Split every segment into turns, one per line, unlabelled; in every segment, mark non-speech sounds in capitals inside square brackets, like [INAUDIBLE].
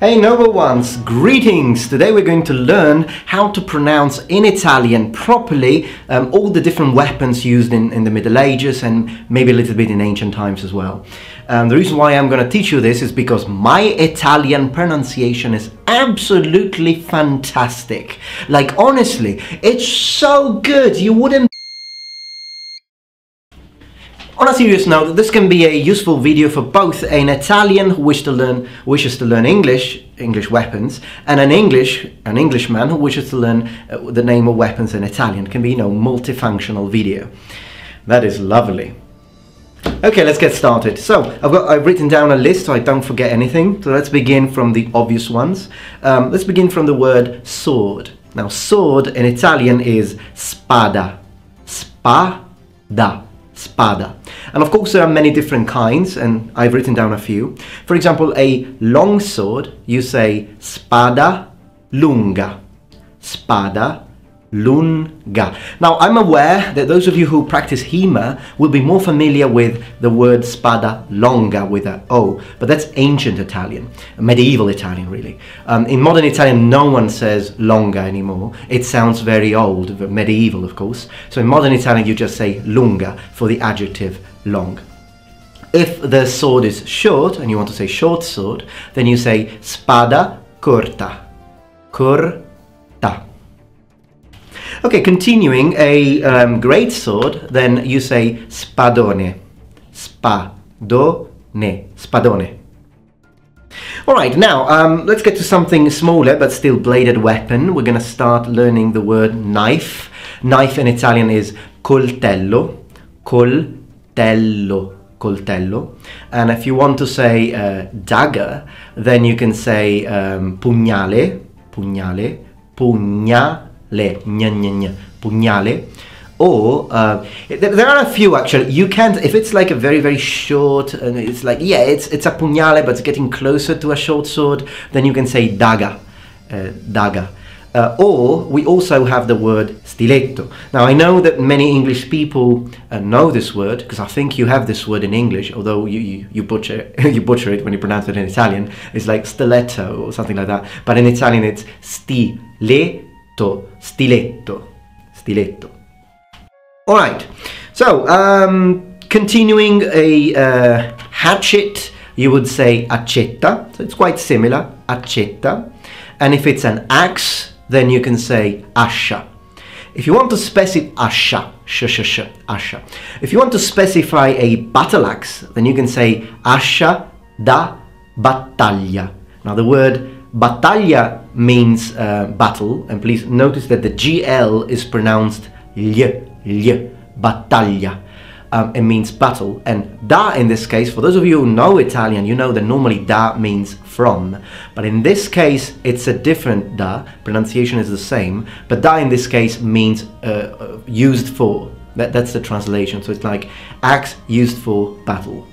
Hey noble ones, greetings! Today we're going to learn how to pronounce in Italian properly um, all the different weapons used in, in the Middle Ages and maybe a little bit in ancient times as well. Um, the reason why I'm going to teach you this is because my Italian pronunciation is absolutely fantastic. Like honestly, it's so good you wouldn't on a serious note, this can be a useful video for both an Italian who wish to learn, wishes to learn English, English weapons, and an English, an Englishman who wishes to learn uh, the name of weapons in Italian. It can be, you know, multifunctional video. That is lovely. Okay, let's get started. So, I've got I've written down a list so I don't forget anything. So let's begin from the obvious ones. Um, let's begin from the word sword. Now, sword in Italian is spada. Spada. Spada. And of course there are many different kinds and I've written down a few. For example, a long sword, you say spada lunga. Spada lunga. Now I'm aware that those of you who practice HEMA will be more familiar with the word spada longa with a O, but that's ancient Italian, medieval Italian really. Um, in modern Italian no one says longa anymore. It sounds very old, medieval of course. So in modern Italian you just say lunga for the adjective long. If the sword is short and you want to say short sword, then you say spada corta. Corta. Okay, continuing, a um, great sword, then you say spadone. Spadone. Spadone. Alright, now um, let's get to something smaller but still bladed weapon. We're going to start learning the word knife. Knife in Italian is coltello. Coltello. Coltello. And if you want to say uh, dagger, then you can say um, pugnale. Pugnale. Pugna le, nya, nya, nya, pugnale. Or uh, there are a few actually. You can't if it's like a very very short and it's like yeah it's it's a pugnale but it's getting closer to a short sword. Then you can say daga, uh, daga. Uh, or we also have the word stiletto. Now I know that many English people uh, know this word because I think you have this word in English, although you, you, you butcher [LAUGHS] you butcher it when you pronounce it in Italian. It's like stiletto or something like that. But in Italian it's stiletto stiletto, stiletto. All right, so um, continuing a uh, hatchet, you would say accetta, so it's quite similar, accetta. And if it's an axe, then you can say ascia. If you want to specify ascia, sh sh sh, ascia. If you want to specify a battle axe, then you can say ascia da battaglia. Now the word battaglia means uh, battle, and please notice that the GL is pronounced L, L, battaglia. Um, it means battle, and da in this case, for those of you who know Italian, you know that normally da means from, but in this case, it's a different da, pronunciation is the same, but da in this case means uh, uh used for. That, that's the translation, so it's like axe used for battle.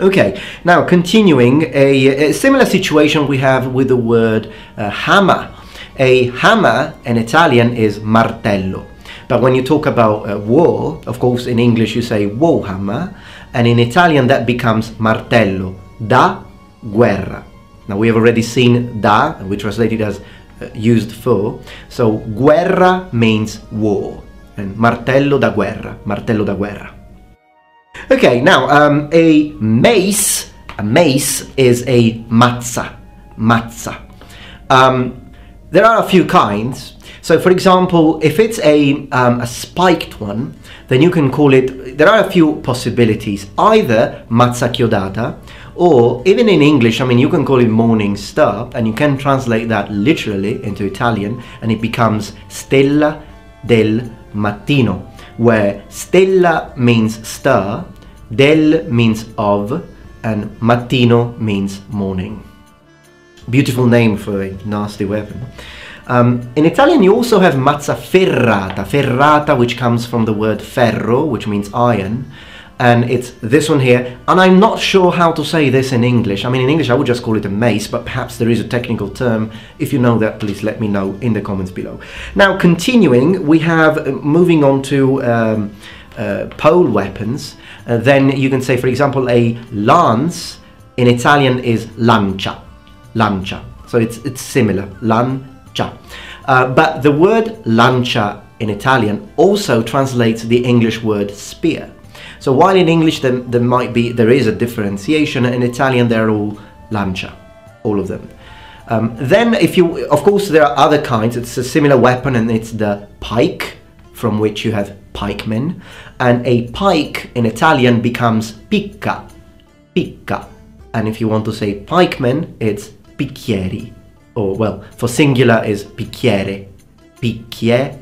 Okay, now continuing, a, a, similar situation we have with the word uh, hammer. A hammer in Italian is martello. But when you talk about uh, war, of course in English you say war hammer, and in Italian that becomes martello, da guerra. Now we have already seen da, we translate it as uh, used for, so guerra means war, and martello da guerra, martello da guerra. Okay, now um, a mace, a mace is a mazza, mazza. Um, there are a few kinds. So for example, if it's a, um, a spiked one, then you can call it, there are a few possibilities, either mazza chiodata, or even in English, I mean, you can call it morning star, and you can translate that literally into Italian, and it becomes stella del mattino, where stella means star, Del means of, and mattino means morning. Beautiful name for a nasty weapon. Um, in Italian, you also have mazza ferrata. Ferrata, which comes from the word ferro, which means iron. And it's this one here. And I'm not sure how to say this in English. I mean, in English, I would just call it a mace, but perhaps there is a technical term. If you know that, please let me know in the comments below. Now, continuing, we have, uh, moving on to um, uh, pole weapons, uh, then you can say, for example, a lance in Italian is lancia. lancia. So it's, it's similar, lancia. Uh, but the word lancia in Italian also translates the English word spear. So while in English there, there might be, there is a differentiation, in Italian they're all lancia, all of them. Um, then if you, of course there are other kinds, it's a similar weapon and it's the pike, from which you have pikemen, and a pike in Italian becomes picca, picca. And if you want to say pikemen, it's picchieri. Or, well, for singular is picchiere, picchiere,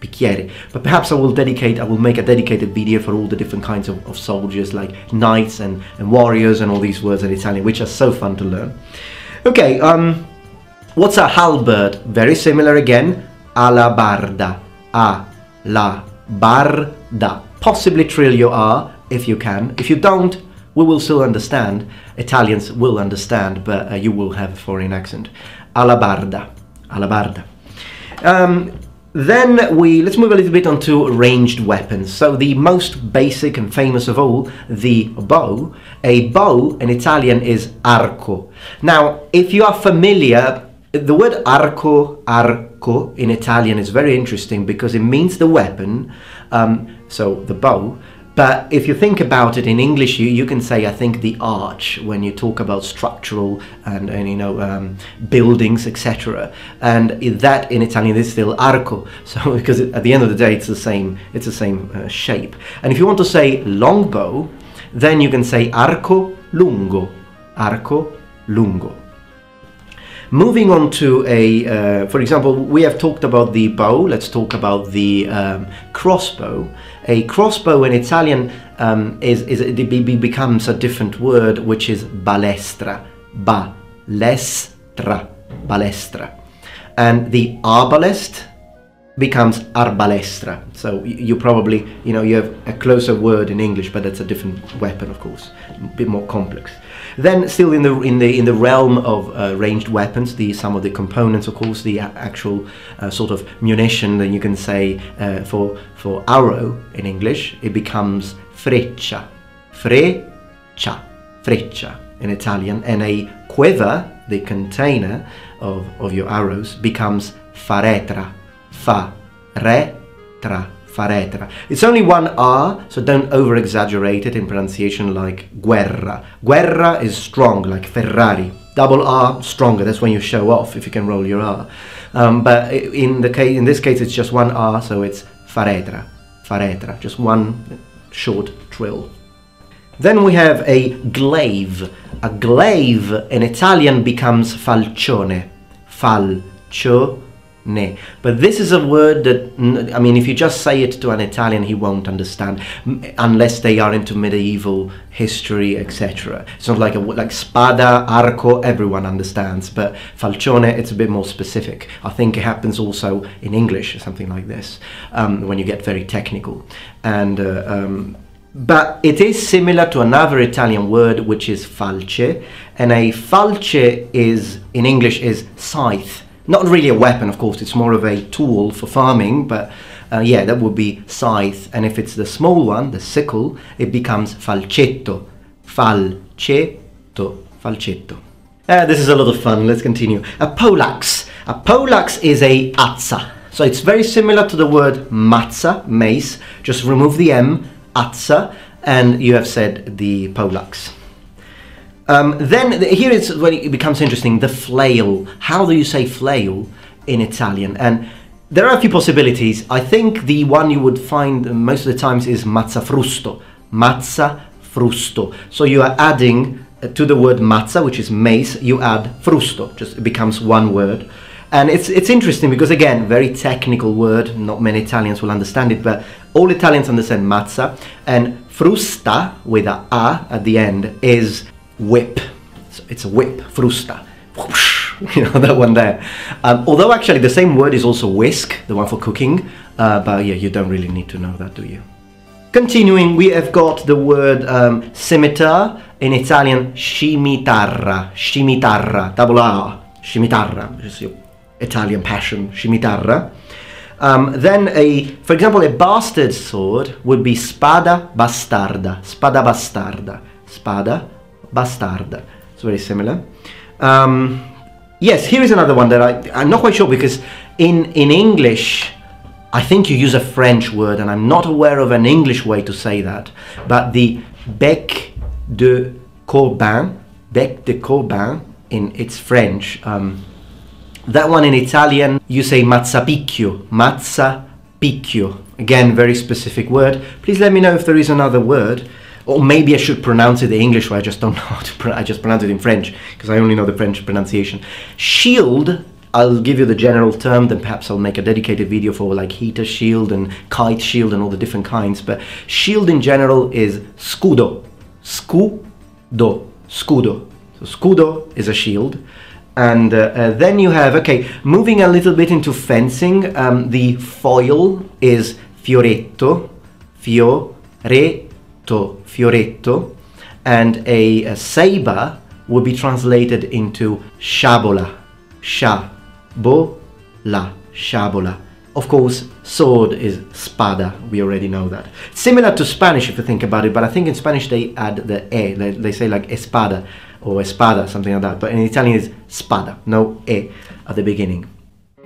picchiere. But perhaps I will dedicate, I will make a dedicated video for all the different kinds of, of soldiers like knights and, and warriors and all these words in Italian, which are so fun to learn. Okay, um, what's a halberd? Very similar again, alabarda, a la barda. Possibly trill your R if you can. If you don't, we will still understand. Italians will understand, but uh, you will have a foreign accent. Alabarda, alabarda. Um, then we let's move a little bit onto ranged weapons. So the most basic and famous of all, the bow. A bow in Italian is arco. Now, if you are familiar, the word arco, arco in Italian is very interesting because it means the weapon, um, so the bow, but if you think about it in English, you, you can say, I think, the arch when you talk about structural and, and you know, um, buildings, etc. And that in Italian is still arco. [LAUGHS] So because at the end of the day, it's the same, it's the same uh, shape. And if you want to say longbow, then you can say arco lungo, arco lungo. Moving on to a, uh, for example, we have talked about the bow, let's talk about the um, crossbow. A crossbow in Italian um, is, is, it becomes a different word, which is balestra, balestra, balestra. And the arbalest becomes arbalestra. So you probably, you know, you have a closer word in English, but that's a different weapon, of course, a bit more complex. Then, still in the in the in the realm of uh, ranged weapons, the some of the components, of course, the actual uh, sort of munition that you can say uh, for for arrow in English, it becomes freccia, freccia, freccia in Italian, and a quiver, the container of of your arrows, becomes faretra, fa, re, tra faretra. It's only one R, so don't over exaggerate it in pronunciation like guerra. Guerra is strong, like Ferrari. Double R, stronger. That's when you show off if you can roll your R. Um, but in the case, in this case, it's just one R, so it's faretra, faretra, just one short trill. Then we have a glaive. A glaive in Italian becomes falcione, falcione ne. But this is a word that, I mean, if you just say it to an Italian, he won't understand unless they are into medieval history, etc. It's not like a like spada, arco, everyone understands, but falcione, it's a bit more specific. I think it happens also in English or something like this um, when you get very technical. And uh, um, but it is similar to another Italian word which is falce, and a falce is in English is scythe not really a weapon, of course, it's more of a tool for farming, but uh, yeah, that would be scythe. And if it's the small one, the sickle, it becomes falcetto. Falcetto. Falcetto. Uh, this is a lot of fun. Let's continue. A poleaxe. A poleaxe is a azza. So it's very similar to the word mazza, mace. Just remove the M, azza, and you have said the poleaxe. Um, then here is when it becomes interesting, the flail. How do you say flail in Italian? And there are a few possibilities. I think the one you would find most of the times is mazza frusto. Mazza frusto. So you are adding uh, to the word mazza, which is mace, you add frusto. Just it becomes one word. And it's, it's interesting because, again, very technical word. Not many Italians will understand it, but all Italians understand mazza. And frusta, with a a at the end, is whip. So it's a whip, frusta. [LAUGHS] You know, that one there. Um, although actually the same word is also whisk, the one for cooking, uh, but yeah, you don't really need to know that, do you? Continuing, we have got the word um, scimitar, in Italian scimitarra, scimitarra, double R, scimitarra, which is your Italian passion, scimitarra. Um, then a, for example, a bastard sword would be spada bastarda, spada bastarda, spada bastarda. It's very similar. Um, yes, here is another one that I, I'm not quite sure because in, in English, I think you use a French word and I'm not aware of an English way to say that. But the bec de Corbin, bec de Corbin, in it's French. Um, that one in Italian, you say mazzapicchio, mazzapicchio. Again, very specific word. Please let me know if there is another word. Or maybe I should pronounce it the English way, I just don't [LAUGHS] know how to I just pronounce it in French, because I only know the French pronunciation. Shield, I'll give you the general term, then perhaps I'll make a dedicated video for like heater shield and kite shield and all the different kinds. But shield in general is scudo. Scudo. Scudo. So scudo is a shield. And uh, uh, then you have, okay, moving a little bit into fencing, um, the foil is fioretto, fioretto, fioretto, and a, a saber would be translated into sciabola, sciabola, sciabola. Of course, sword is spada, we already know that. Similar to Spanish if you think about it, but I think in Spanish they add the e, they, they say like espada or espada, something like that, but in Italian it's spada, no e at the beginning.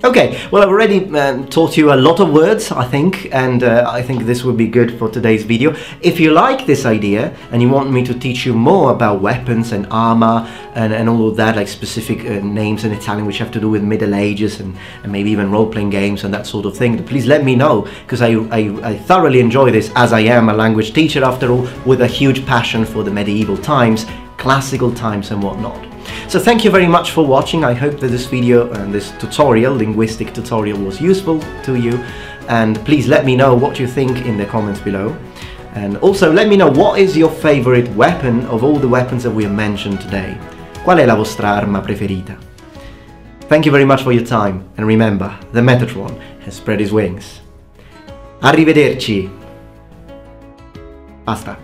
Okay, well, I've already um, taught you a lot of words, I think, and uh, I think this would be good for today's video. If you like this idea and you want me to teach you more about weapons and armor and, and all of that, like specific uh, names in Italian which have to do with Middle Ages and, and maybe even role-playing games and that sort of thing, please let me know because I, I, I thoroughly enjoy this as I am a language teacher after all with a huge passion for the medieval times, classical times and whatnot. So thank you very much for watching. I hope that this video and this tutorial, linguistic tutorial, was useful to you. And please let me know what you think in the comments below. And also let me know what is your favorite weapon of all the weapons that we have mentioned today. Qual è la vostra arma preferita? Thank you very much for your time. And remember, the Metatron has spread his wings. Arrivederci. Basta.